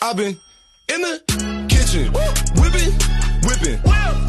I've been in the kitchen, whipping, whipping.